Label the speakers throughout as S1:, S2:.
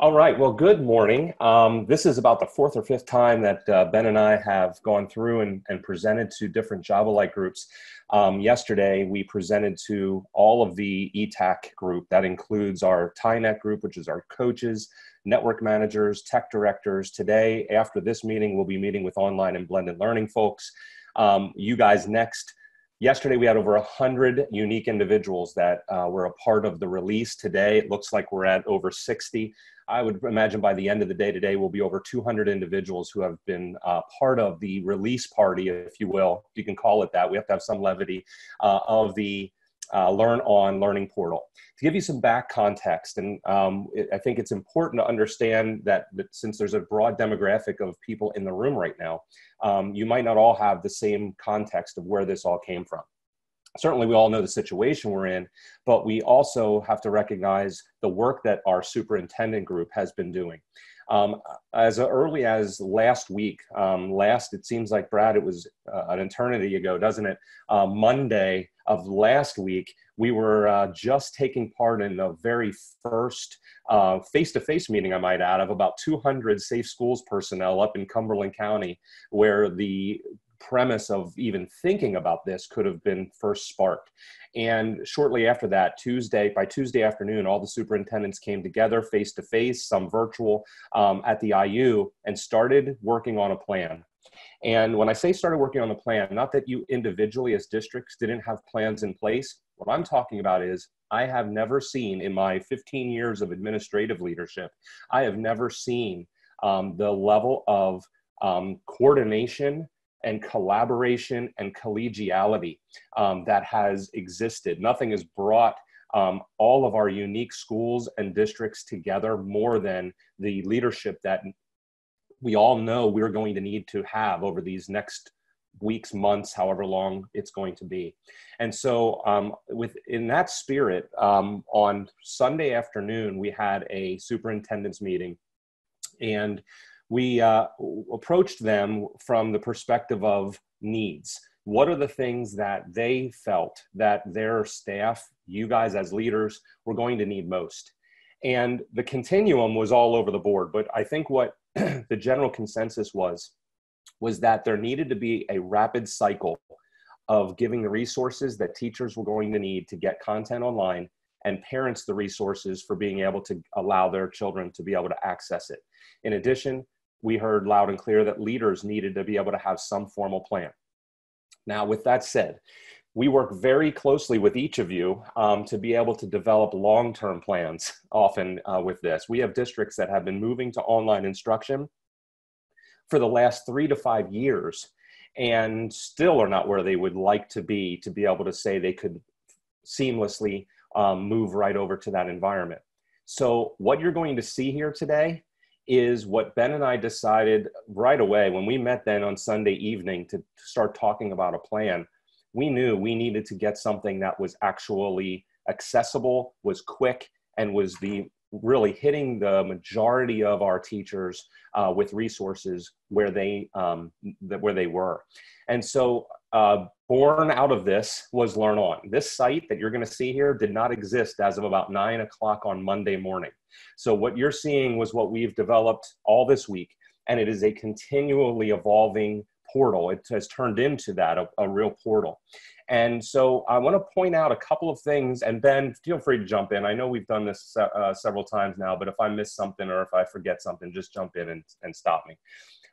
S1: All right. Well, good morning. Um, this is about the fourth or fifth time that uh, Ben and I have gone through and, and presented to different Job Alike groups. Um, yesterday, we presented to all of the ETAC group. That includes our TINET group, which is our coaches, network managers, tech directors. Today, after this meeting, we'll be meeting with online and blended learning folks. Um, you guys next Yesterday, we had over 100 unique individuals that uh, were a part of the release. Today, it looks like we're at over 60. I would imagine by the end of the day today, we'll be over 200 individuals who have been uh, part of the release party, if you will. You can call it that. We have to have some levity uh, of the uh, Learn On Learning Portal. To give you some back context, and um, it, I think it's important to understand that, that, since there's a broad demographic of people in the room right now, um, you might not all have the same context of where this all came from certainly we all know the situation we're in, but we also have to recognize the work that our superintendent group has been doing. Um, as early as last week, um, last, it seems like, Brad, it was uh, an eternity ago, doesn't it? Uh, Monday of last week, we were uh, just taking part in the very first face to face meeting, I might add, of about 200 Safe Schools personnel up in Cumberland County, where the premise of even thinking about this could have been first sparked. And shortly after that, Tuesday, by Tuesday afternoon, all the superintendents came together face to face, some virtual, um, at the IU and started working on a plan. And when I say started working on the plan, not that you individually as districts didn't have plans in place. What I'm talking about is I have never seen in my 15 years of administrative leadership, I have never seen um, the level of um, coordination and collaboration and collegiality um, that has existed. Nothing has brought um, all of our unique schools and districts together more than the leadership that we all know we're going to need to have over these next weeks, months, however long it's going to be. And so, um, with in that spirit, um, on Sunday afternoon we had a superintendent's meeting, and we uh, approached them from the perspective of needs. What are the things that they felt that their staff, you guys as leaders, were going to need most? And the continuum was all over the board, but I think what the general consensus was was that there needed to be a rapid cycle of giving the resources that teachers were going to need to get content online and parents the resources for being able to allow their children to be able to access it. In addition, we heard loud and clear that leaders needed to be able to have some formal plan. Now, with that said, we work very closely with each of you um, to be able to develop long term plans often uh, with this. We have districts that have been moving to online instruction for the last three to five years and still are not where they would like to be to be able to say they could seamlessly um, move right over to that environment. So, what you're going to see here today is what Ben and I decided right away when we met then on Sunday evening to start talking about a plan. We knew we needed to get something that was actually accessible, was quick, and was the really hitting the majority of our teachers uh, with resources where they um, where they were. And so uh, born out of this was Learn On. This site that you're going to see here did not exist as of about nine o'clock on Monday morning. So what you're seeing was what we've developed all this week, and it is a continually evolving portal. It has turned into that, a, a real portal. And so I want to point out a couple of things, and Ben, feel free to jump in. I know we've done this uh, several times now, but if I miss something or if I forget something, just jump in and, and stop me.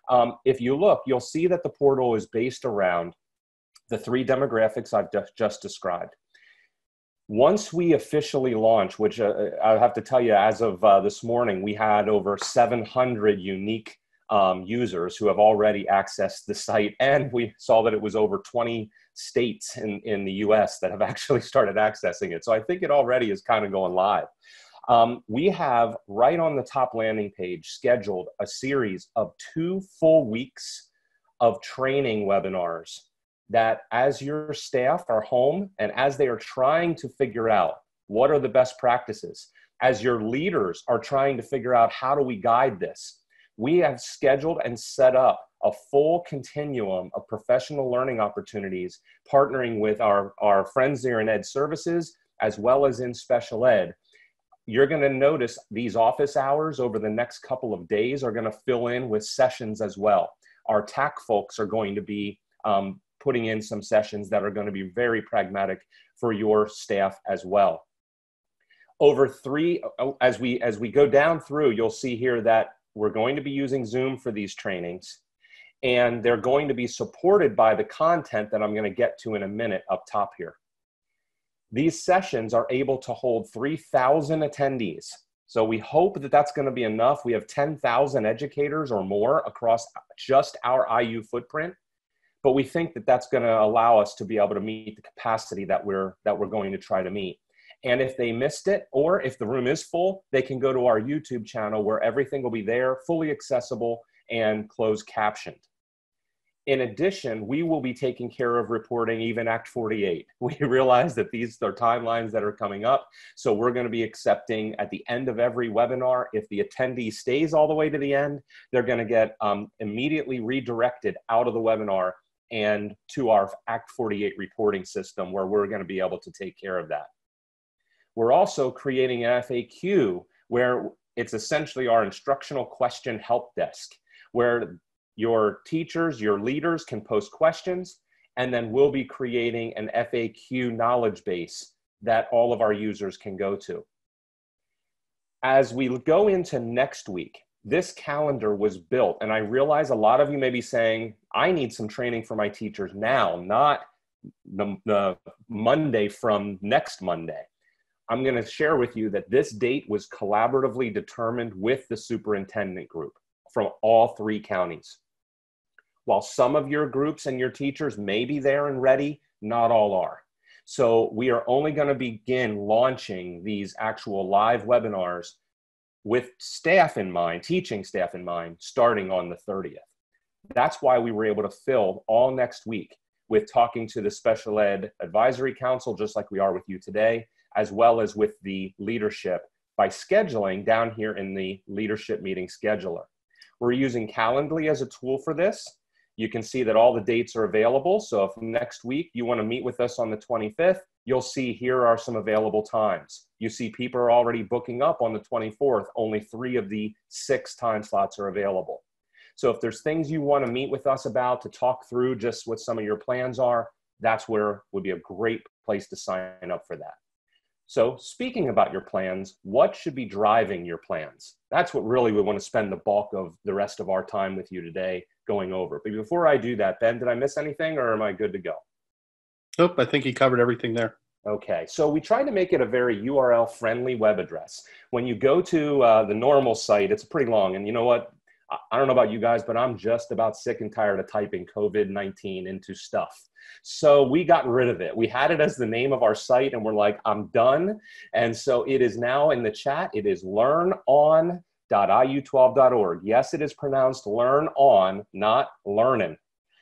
S1: Um, if you look, you'll see that the portal is based around the three demographics I've just described. Once we officially launch, which uh, I have to tell you, as of uh, this morning, we had over 700 unique um, users who have already accessed the site, and we saw that it was over 20 states in, in the US that have actually started accessing it. So I think it already is kind of going live. Um, we have right on the top landing page scheduled a series of two full weeks of training webinars that as your staff are home and as they are trying to figure out what are the best practices, as your leaders are trying to figure out how do we guide this, we have scheduled and set up a full continuum of professional learning opportunities, partnering with our, our friends there in Ed Services as well as in special ed you're going to notice these office hours over the next couple of days are going to fill in with sessions as well. Our TAC folks are going to be um, putting in some sessions that are going to be very pragmatic for your staff as well. Over three as we as we go down through, you'll see here that we're going to be using Zoom for these trainings, and they're going to be supported by the content that I'm going to get to in a minute up top here. These sessions are able to hold 3,000 attendees. So we hope that that's going to be enough. We have 10,000 educators or more across just our IU footprint, but we think that that's going to allow us to be able to meet the capacity that we're that we're going to try to meet. And if they missed it, or if the room is full, they can go to our YouTube channel where everything will be there, fully accessible and closed captioned. In addition, we will be taking care of reporting even Act 48. We realize that these are timelines that are coming up. So we're going to be accepting at the end of every webinar, if the attendee stays all the way to the end, they're going to get um, immediately redirected out of the webinar and to our Act 48 reporting system where we're going to be able to take care of that. We're also creating an FAQ where it's essentially our instructional question help desk, where your teachers, your leaders can post questions, and then we'll be creating an FAQ knowledge base that all of our users can go to. As we go into next week, this calendar was built, and I realize a lot of you may be saying, I need some training for my teachers now, not the, the Monday from next Monday. I'm going to share with you that this date was collaboratively determined with the superintendent group from all three counties. While some of your groups and your teachers may be there and ready, not all are. So we are only going to begin launching these actual live webinars with staff in mind, teaching staff in mind, starting on the 30th. That's why we were able to fill all next week with talking to the Special Ed Advisory Council, just like we are with you today, as well as with the leadership by scheduling down here in the leadership meeting scheduler. We're using Calendly as a tool for this. You can see that all the dates are available. So if next week you want to meet with us on the 25th, you'll see here are some available times. You see people are already booking up on the 24th. Only three of the six time slots are available. So if there's things you want to meet with us about to talk through just what some of your plans are, that's where would be a great place to sign up for that. So, speaking about your plans, what should be driving your plans? That's what really we want to spend the bulk of the rest of our time with you today going over. But before I do that, Ben, did I miss anything or am I good to go?
S2: Nope, I think he covered everything there.
S1: Okay, so we tried to make it a very URL friendly web address. When you go to uh, the normal site, it's pretty long. And you know what? I don't know about you guys, but I'm just about sick and tired of typing COVID 19 into stuff. So we got rid of it. We had it as the name of our site, and we're like, I'm done. And so it is now in the chat. It is learnon.iu12.org. Yes, it is pronounced learn on, not learning.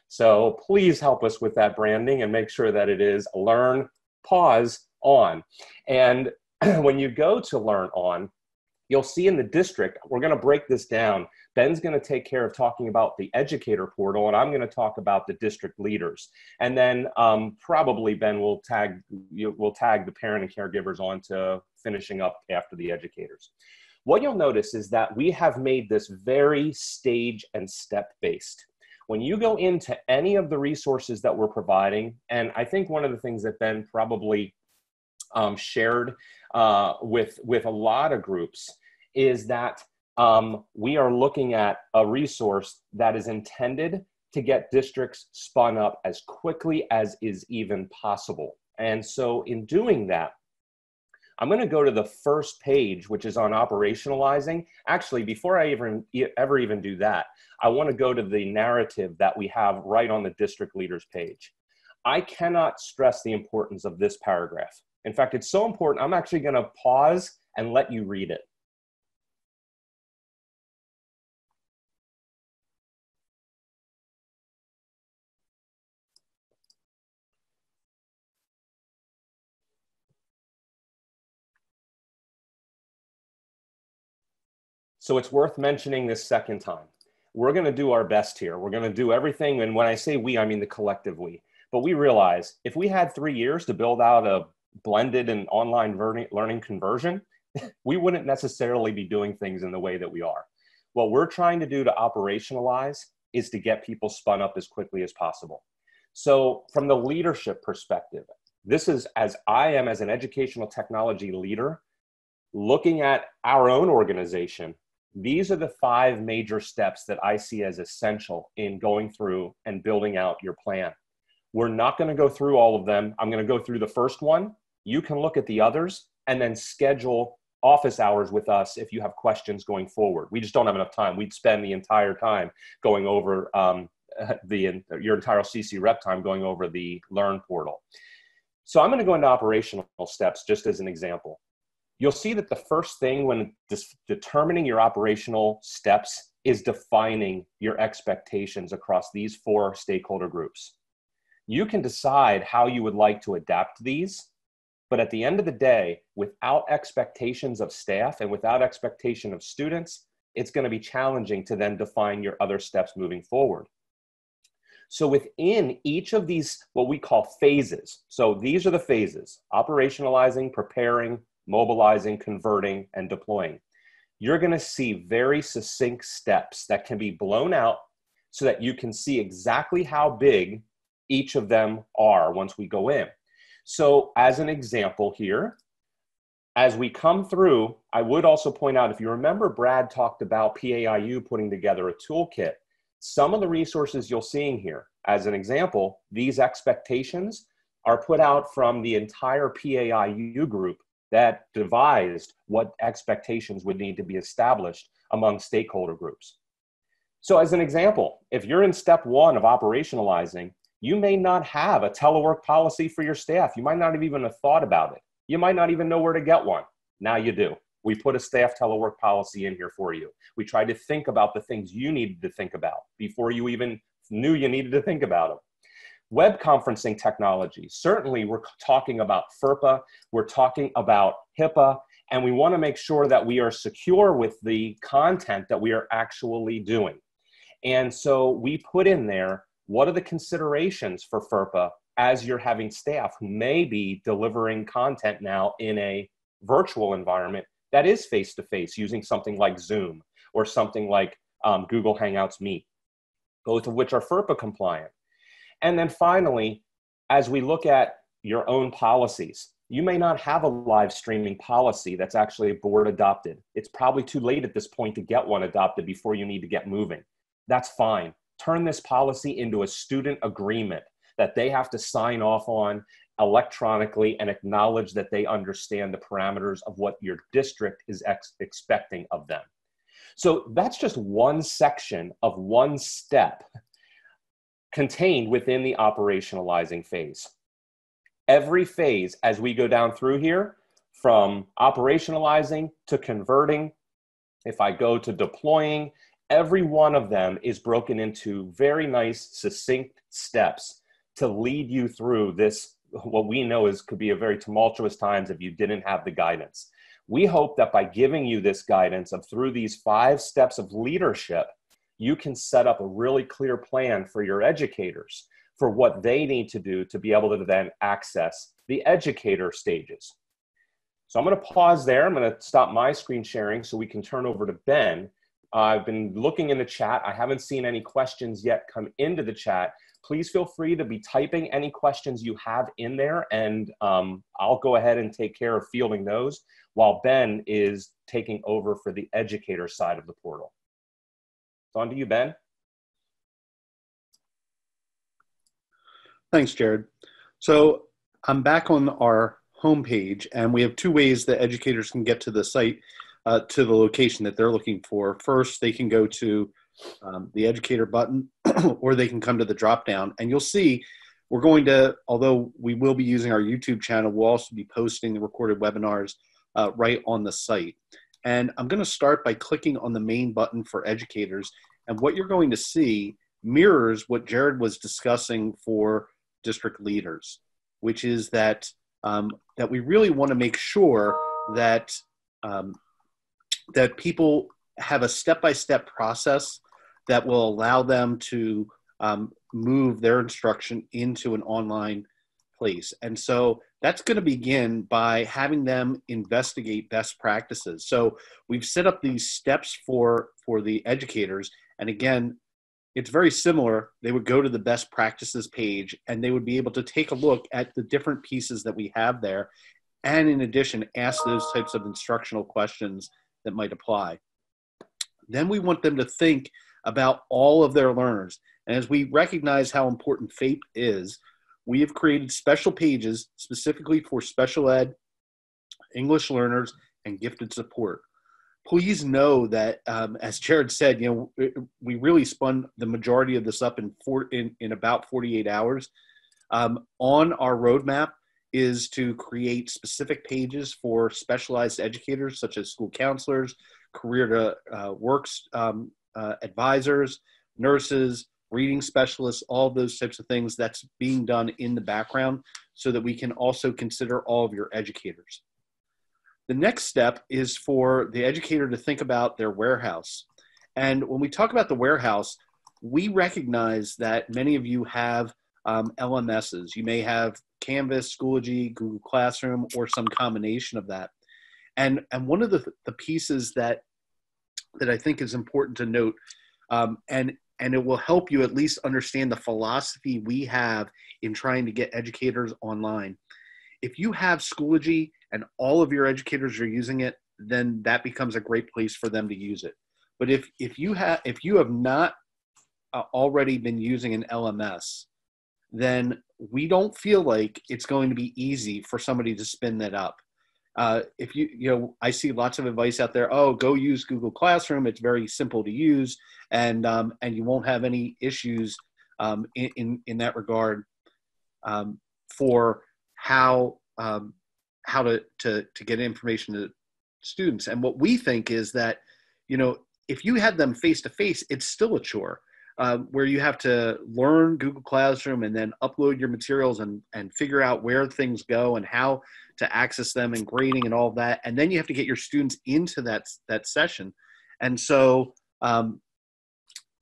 S1: So please help us with that branding and make sure that it is learn, pause, on. And when you go to learn on, you'll see in the district, we're going to break this down Ben's going to take care of talking about the educator portal, and I'm going to talk about the district leaders. And then um, probably Ben will tag you will tag the parent and caregivers on to finishing up after the educators. What you'll notice is that we have made this very stage and step based. When you go into any of the resources that we're providing, and I think one of the things that Ben probably um, shared uh, with with a lot of groups is that um, we are looking at a resource that is intended to get districts spun up as quickly as is even possible. And so, in doing that, I'm going to go to the first page, which is on operationalizing. Actually, before I even ever even do that, I want to go to the narrative that we have right on the district leaders page. I cannot stress the importance of this paragraph. In fact, it's so important, I'm actually going to pause and let you read it. So it's worth mentioning this second time. We're going to do our best here. We're going to do everything. And when I say we, I mean the collective we. But we realize if we had three years to build out a blended and online learning conversion, we wouldn't necessarily be doing things in the way that we are. What we're trying to do to operationalize is to get people spun up as quickly as possible. So, from the leadership perspective, this is as I am as an educational technology leader, looking at our own organization, these are the five major steps that I see as essential in going through and building out your plan. We're not going to go through all of them. I'm going to go through the first one. You can look at the others and then schedule office hours with us if you have questions going forward. We just don't have enough time. We'd spend the entire time going over um, the your entire CC rep time going over the Learn portal. So I'm going to go into operational steps just as an example. You'll see that the first thing when determining your operational steps is defining your expectations across these four stakeholder groups. You can decide how you would like to adapt these but at the end of the day, without expectations of staff and without expectation of students, it's going to be challenging to then define your other steps moving forward. So within each of these, what we call phases, so these are the phases operationalizing, preparing, mobilizing, converting, and deploying. You're going to see very succinct steps that can be blown out so that you can see exactly how big each of them are once we go in. So, as an example here, as we come through, I would also point out if you remember, Brad talked about PAIU putting together a toolkit. Some of the resources you're seeing here, as an example, these expectations are put out from the entire PAIU group that devised what expectations would need to be established among stakeholder groups. So, as an example, if you're in step one of operationalizing, you may not have a telework policy for your staff. You might not have even thought about it. You might not even know where to get one. Now you do. We put a staff telework policy in here for you. We tried to think about the things you needed to think about before you even knew you needed to think about them. Web conferencing technology. Certainly, we're talking about FERPA, we're talking about HIPAA, and we want to make sure that we are secure with the content that we are actually doing. And so we put in there what are the considerations for FERPA as you're having staff who may be delivering content now in a virtual environment that is face to face using something like Zoom or something like um, Google Hangouts Meet, both of which are FERPA compliant. And then finally, as we look at your own policies, you may not have a live streaming policy that's actually a board adopted. It's probably too late at this point to get one adopted before you need to get moving. That's fine turn this policy into a student agreement that they have to sign off on electronically and acknowledge that they understand the parameters of what your district is ex- expecting of them. So that's just one section of one step contained within the operationalizing phase. Every phase, as we go down through here, from operationalizing to converting, if I go to deploying, every one of them is broken into very nice, succinct steps to lead you through this, what we know is could be a very tumultuous times if you didn't have the guidance. We hope that by giving you this guidance of through these five steps of leadership, you can set up a really clear plan for your educators for what they need to do to be able to then access the educator stages. So I'm going to pause there. I'm going to stop my screen sharing so we can turn over to Ben I've been looking in the chat. I haven't seen any questions yet come into the chat. Please feel free to be typing any questions you have in there, and um, I'll go ahead and take care of fielding those while Ben is taking over for the educator side of the portal. It's on to you, Ben.
S2: Thanks, Jared. So I'm back on our homepage, and we have two ways that educators can get to the site uh, to the location that they're looking for. First, they can go to um, the educator button or they can come to the drop down and you'll see we're going to, although we will be using our YouTube channel, we'll also be posting the recorded webinars uh, right on the site. And I'm going to start by clicking on the main button for educators. And what you're going to see mirrors what Jared was discussing for district leaders, which is that um, that we really want to make sure that um, that people have a step-by-step process that will allow them to um, move their instruction into an online place. And so that's going to begin by having them investigate best practices. So we've set up these steps for for the educators, and again, it's very similar. They would go to the best practices page, and they would be able to take a look at the different pieces that we have there, and in addition, ask those types of instructional questions that might apply. Then we want them to think about all of their learners. And as we recognize how important FAPE is, we have created special pages specifically for special ed, English learners, and gifted support. Please know that, um, as Jared said, you know, we really spun the majority of this up in, four, in, in about 48 hours. Um, on our roadmap is to create specific pages for specialized educators, such as school counselors, career to uh, works um, uh, advisors, nurses, reading specialists, all those types of things that's being done in the background so that we can also consider all of your educators. The next step is for the educator to think about their warehouse. And when we talk about the warehouse, we recognize that many of you have um, LMSs. You may have Canvas, Schoology, Google Classroom, or some combination of that. And, and one of the, the pieces that, that I think is important to note, um, and and it will help you at least understand the philosophy we have in trying to get educators online. If you have Schoology and all of your educators are using it, then that becomes a great place for them to use it. But if if you have if you have not uh, already been using an LMS, then we don't feel like it's going to be easy for somebody to spin that up uh, if you you know i see lots of advice out there oh go use google classroom it's very simple to use and um, and you won't have any issues um, in, in, in that regard um, for how um, how to, to to get information to students. And what we think is that you know if you had them face to face it's still a chore um, where you have to learn Google Classroom and then upload your materials and, and figure out where things go and how to access them and grading and all that. And then you have to get your students into that, that session. And so um,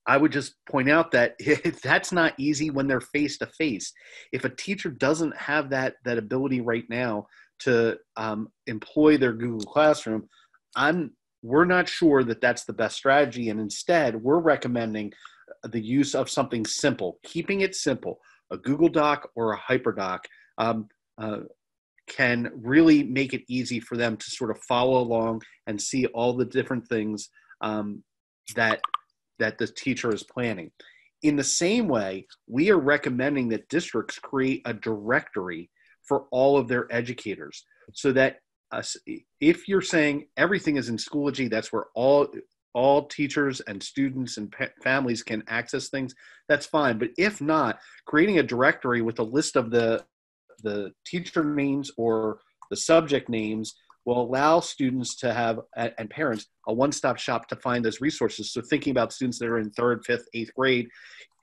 S2: I would just point out that that's not easy when they're face to face. If a teacher doesn't have that, that ability right now to um, employ their Google Classroom, I'm we're not sure that that's the best strategy. And instead, we're recommending the use of something simple, keeping it simple, a Google Doc or a HyperDoc um, uh, can really make it easy for them to sort of follow along and see all the different things um, that that the teacher is planning. In the same way, we are recommending that districts create a directory for all of their educators so that uh, if you're saying everything is in Schoology, that's where all all teachers and students and pa- families can access things, that's fine. But if not, creating a directory with a list of the the teacher names or the subject names will allow students to have and parents a one-stop shop to find those resources. So thinking about students that are in third fifth eighth grade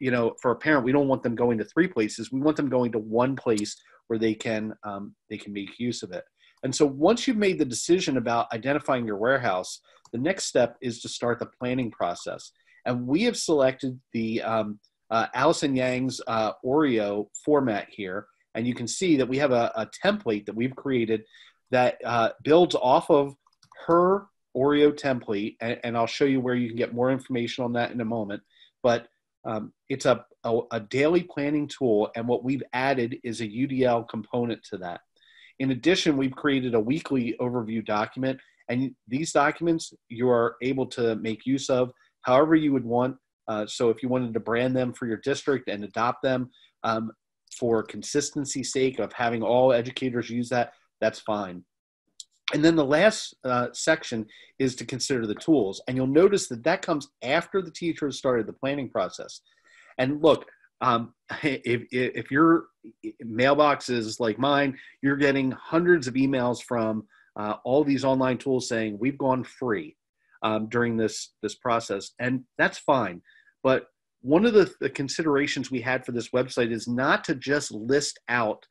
S2: you know for a parent we don't want them going to three places. We want them going to one place where they can um, they can make use of it. And so once you've made the decision about identifying your warehouse the next step is to start the planning process. And we have selected the um, uh, Allison Yang's uh, Oreo format here. And you can see that we have a, a template that we've created that uh, builds off of her Oreo template. And, and, I'll show you where you can get more information on that in a moment. But um, it's a, a, a daily planning tool. And what we've added is a UDL component to that. In addition, we've created a weekly overview document and these documents you are able to make use of however you would want. Uh, so if you wanted to brand them for your district and adopt them um, for consistency sake of having all educators use that, that's fine. And then the last uh, section is to consider the tools. And you'll notice that that comes after the teacher has started the planning process. And look, um, if, if your mailbox is like mine, you're getting hundreds of emails from uh, all these online tools saying we've gone free um, during this this process, and that's fine. But one of the, the, considerations we had for this website is not to just list out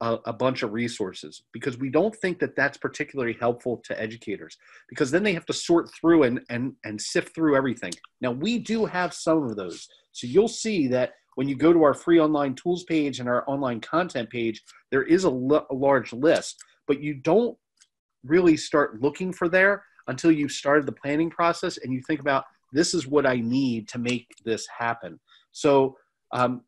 S2: a, a, bunch of resources because we don't think that that's particularly helpful to educators because then they have to sort through and, and, and sift through everything. Now, we do have some of those. So you'll see that when you go to our free online tools page and our online content page, there is a, l- a large list, but you don't really start looking for there until you've started the planning process and you think about this is what I need to make this happen. So, um,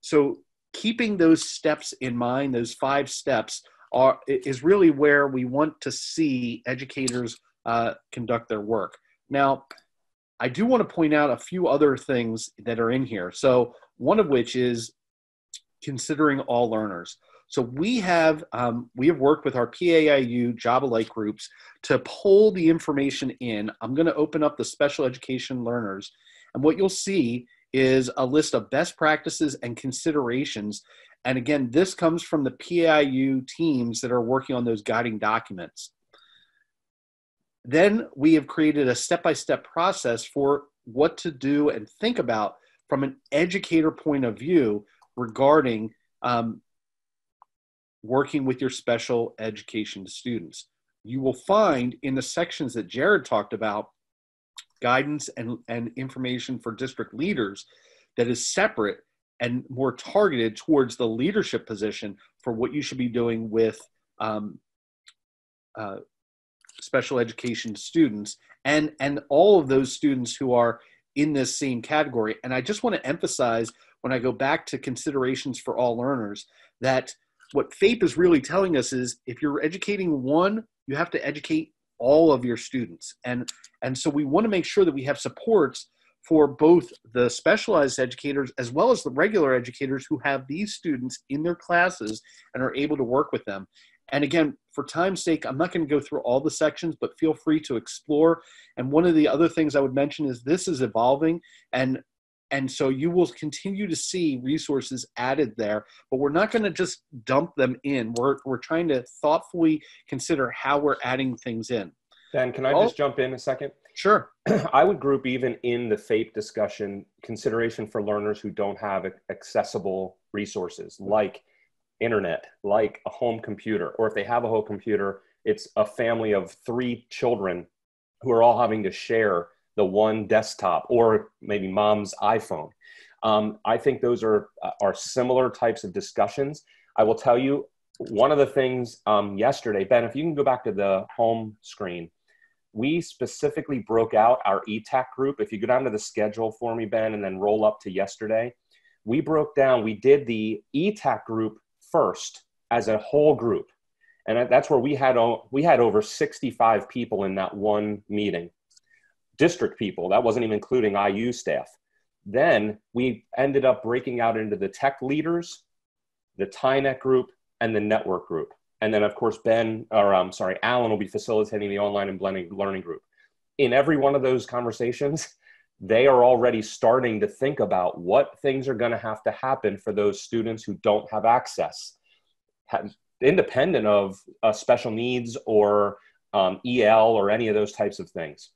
S2: so keeping those steps in mind, those five steps, are is really where we want to see educators uh, conduct their work. Now, I do want to point out a few other things that are in here. So, one of which is considering all learners. So we have um, we have worked with our PAIU Job Alike groups to pull the information in. I'm going to open up the special education learners, and what you'll see is a list of best practices and considerations. And again, this comes from the PAIU teams that are working on those guiding documents. Then we have created a step by step process for what to do and think about from an educator point of view regarding um, working with your special education students. You will find in the sections that Jared talked about guidance and, and information for district leaders that is separate and more targeted towards the leadership position for what you should be doing with um, uh, special education students and and all of those students who are in this same category and i just want to emphasize when i go back to considerations for all learners that what FAPE is really telling us is if you're educating one you have to educate all of your students and and so we want to make sure that we have supports for both the specialized educators as well as the regular educators who have these students in their classes and are able to work with them and again, for time's sake, I'm not going to go through all the sections, but feel free to explore. And one of the other things I would mention is this is evolving and and so you will continue to see resources added there, but we're not going to just dump them in. We're, we're trying to thoughtfully consider how we're adding things in.
S1: Ben, can I just jump in a second?
S2: Sure.
S1: I would group even in the FAPE discussion consideration for learners who don't have accessible resources like internet, like a home computer, or if they have a home computer, it's a family of three children who are all having to share the one desktop or maybe mom's iPhone. Um, I think those are uh, are similar types of discussions. I will tell you one of the things um, yesterday, Ben. If you can go back to the home screen, we specifically broke out our ETAC group. If you go down to the schedule for me, Ben, and then roll up to yesterday, we broke down. We did the ETAC group first as a whole group. And that's where we had, we had over 65 people in that one meeting, district people. That wasn't even including IU staff. Then we ended up breaking out into the tech leaders, the TINET group, and the network group. And then, of course, Ben, or I'm sorry, Alan will be facilitating the online and blending learning group. In every one of those conversations, they are already starting to think about what things are going to have to happen for those students who don't have access, independent of uh, special needs or um, EL or any of those types of things.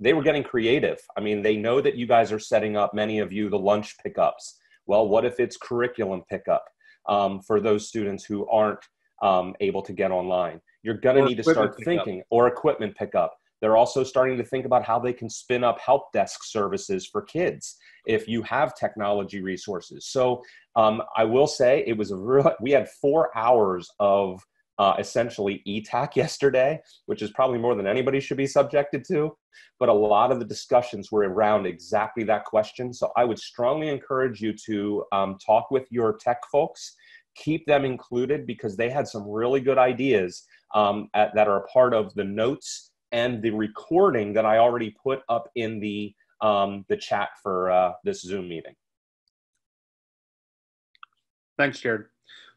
S1: They were getting creative. I mean, they know that you guys are setting up, many of you, the lunch pickups. Well, what if it's curriculum pickup um, for those students who aren't um, able to get online? You're going to need to start thinking, or equipment pickup they're also starting to think about how they can spin up help desk services for kids if you have technology resources. So um, I will say it was a real, we had four hours of uh, essentially ETAC yesterday, which is probably more than anybody should be subjected to. But a lot of the discussions were around exactly that question. So I would strongly encourage you to um, talk with your tech folks, keep them included because they had some really good ideas um, at, that are a part of the notes and the recording that I already put up in the um, the chat for uh, this Zoom meeting.
S2: Thanks, Jared.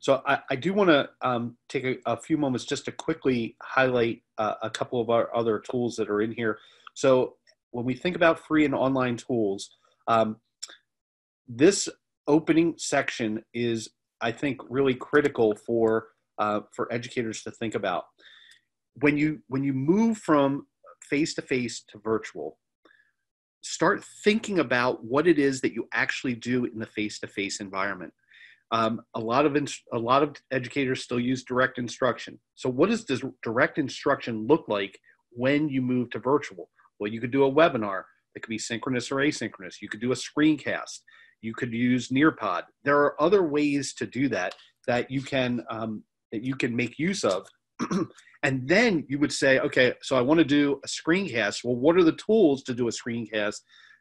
S2: So I, I do want to um, take a, a, few moments just to quickly highlight uh, a couple of our other tools that are in here. So when we think about free and online tools, um, this opening section is, I think, really critical for uh, for educators to think about when you when you move from face to face to virtual start thinking about what it is that you actually do in the face to face environment um, a lot of a lot of educators still use direct instruction so what does this direct instruction look like when you move to virtual well you could do a webinar it could be synchronous or asynchronous you could do a screencast You could use Nearpod. There are other ways to do that that you can um, that you can make use of. and then you would say, okay, so I want to do a screencast. Well, what are the tools to do a screencast?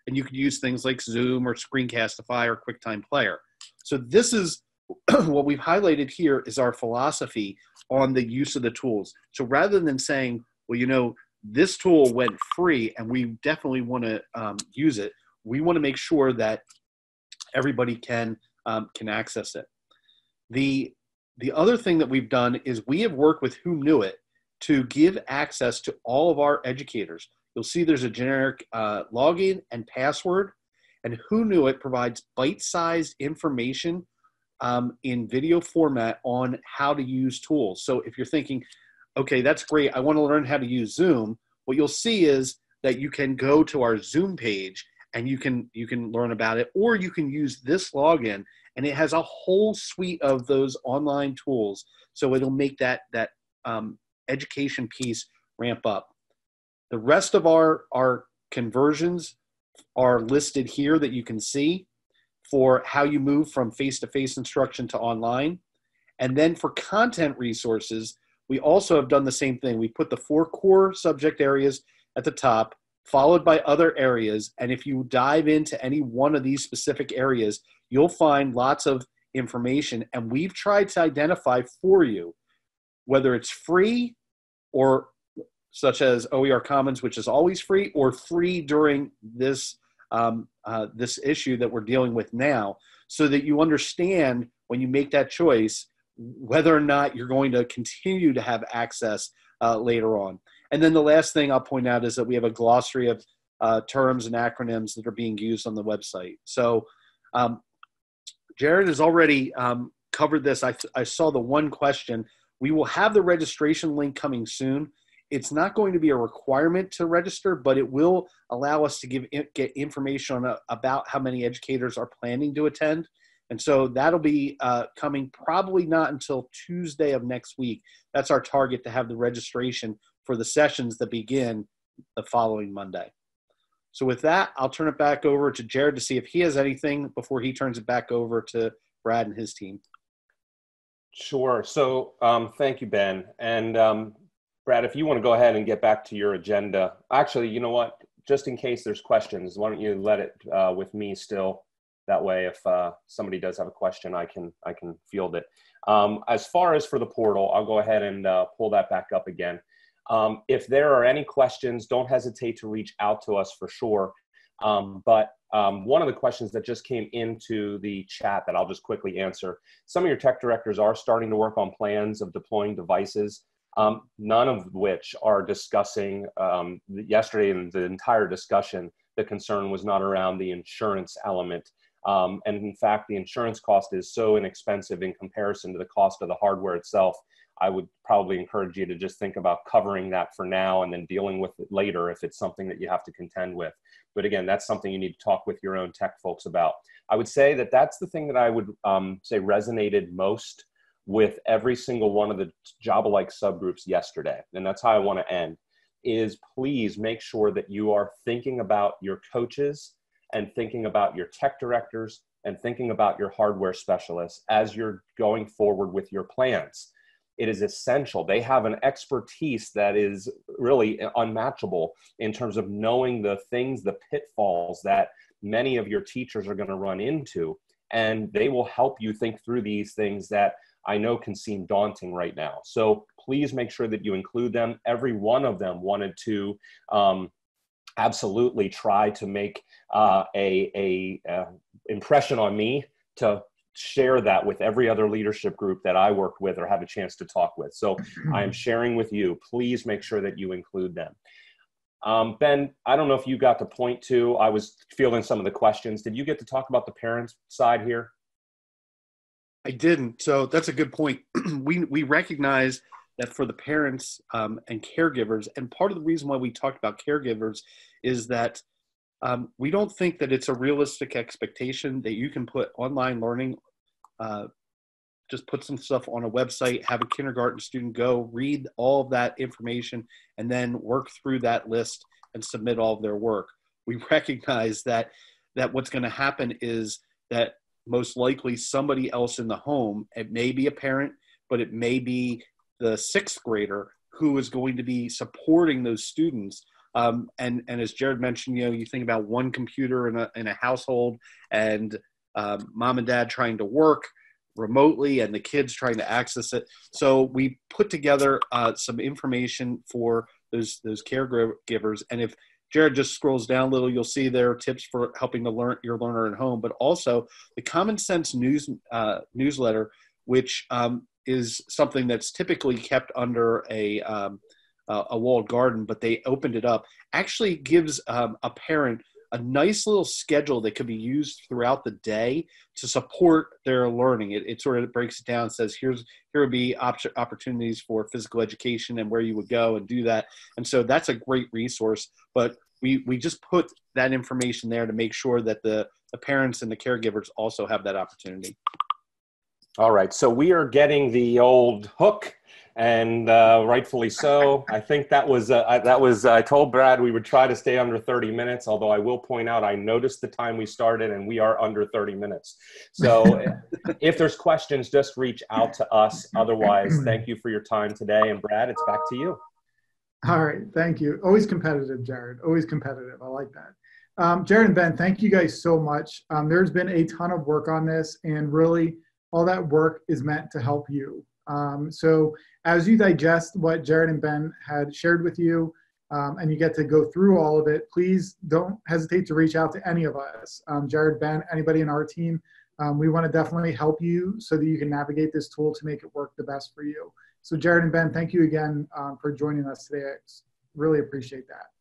S2: And you could use things like Zoom or Screencastify or QuickTime Player. So this is what we've highlighted here is our philosophy on the use of the tools. So rather than saying, well, you know, this tool went free and we definitely want to um, use it, we want to make sure that everybody can um, can access it. The the other thing that we've done is we have worked with Hoonuit to give access to all of our educators. You'll see there's a generic uh, login and password, and Hoonuit provides bite-sized information um, in video format on how to use tools. So if you're thinking, okay, that's great, I want to learn how to use Zoom, what you'll see is that you can go to our Zoom page and you can you can learn about it, or you can use this login, and it has a whole suite of those online tools. So it'll make that that um, education piece ramp up. The rest of our our conversions are listed here that you can see for how you move from face-to-face instruction to online. And then for content resources, we also have done the same thing. We put the four core subject areas at the top, followed by other areas. And if you dive into any one of these specific areas, you'll find lots of information. And we've tried to identify for you whether it's free or such as OER Commons, which is always free, or free during this um, uh, this issue that we're dealing with now, so that you understand when you make that choice whether or not you're going to continue to have access uh, later on. And then the last thing I'll point out is that we have a glossary of uh, terms and acronyms that are being used on the website. So um, Jared has already um, covered this. I, I saw the one question. We will have the registration link coming soon. It's not going to be a requirement to register, but it will allow us to give get information on uh, about how many educators are planning to attend. And so that'll be uh, coming probably not until Tuesday of next week. That's our target to have the registration for the sessions that begin the following Monday. So with that, I'll turn it back over to Jared to see if he has anything before he turns it back over to Brad and his team.
S1: Sure. So um, thank you, Ben. And um, Brad, if you want to go ahead and get back to your agenda, actually, you know what? Just in case there's questions, why don't you let it uh, with me still? That way, if uh, somebody does have a question, I can I can field it. Um, as far as for the portal, I'll go ahead and uh, pull that back up again. Um, if there are any questions, don't hesitate to reach out to us for sure. Um, but um, one of the questions that just came into the chat that I'll just quickly answer. Some of your tech directors are starting to work on plans of deploying devices, um, none of which are discussing um, yesterday in the entire discussion. The concern was not around the insurance element. Um, and in fact, the insurance cost is so inexpensive in comparison to the cost of the hardware itself I would probably encourage you to just think about covering that for now and then dealing with it later if it's something that you have to contend with. But again, that's something you need to talk with your own tech folks about. I would say that that's the thing that I would um, say resonated most with every single one of the Job-alike subgroups yesterday. And that's how I want to end is please make sure that you are thinking about your coaches and thinking about your tech directors and thinking about your hardware specialists as you're going forward with your plans it is essential. They have an expertise that is really unmatchable in terms of knowing the things, the pitfalls that many of your teachers are going to run into. And they will help you think through these things that I know can seem daunting right now. So please make sure that you include them. Every one of them wanted to um, absolutely try to make uh, a, a, uh, impression on me to share that with every other leadership group that I worked with or have a chance to talk with. So I am sharing with you. Please make sure that you include them. Um, ben, I don't know if you got to point to, I was fielding some of the questions. Did you get to talk about the parents side here?
S2: I didn't. So that's a good point. we, we recognize that for the parents um, and caregivers, and part of the reason why we talked about caregivers is that um, we don't think that it's a realistic expectation that you can put online learning, uh, just put some stuff on a website, have a kindergarten student go read all of that information, and then work through that list and submit all of their work. We recognize that that what's going to happen is that most likely somebody else in the home, it may be a parent, but it may be the sixth grader who is going to be supporting those students. Um, and and as Jared mentioned, you know, you think about one computer in a in a household, and um, mom and dad trying to work remotely, and the kids trying to access it. So we put together uh, some information for those those caregivers, and if Jared just scrolls down a little, you'll see there tips for helping to learn your learner at home, but also the Common Sense News uh, newsletter, which um, is something that's typically kept under a um, a walled garden, but they opened it up. Actually, gives um, a parent a nice little schedule that could be used throughout the day to support their learning. It, it sort of breaks it down. Says here's here would be op- opportunities for physical education and where you would go and do that. And so that's a great resource. But we we just put that information there to make sure that the the parents and the caregivers also have that opportunity.
S1: All right, so we are getting the old hook and uh, rightfully so. I think that was uh, that was. I told Brad we would try to stay under 30 minutes. Although I will point out, I noticed the time we started, and we are under 30 minutes. So if there's questions, just reach out to us. Otherwise, thank you for your time today. And Brad, it's back to you.
S3: All right, thank you. Always competitive, Jared. Always competitive. I like that. Um, Jared and Ben, thank you guys so much. Um, there's been a ton of work on this, and really, all that work is meant to help you. Um, so as you digest what Jared and Ben had shared with you, um, and you get to go through all of it, please don't hesitate to reach out to any of us. Um, Jared, Ben, anybody in our team. Um, we want to definitely help you so that you can navigate this tool to make it work the best for you. So Jared and Ben, thank you again um, for joining us today. I really appreciate that.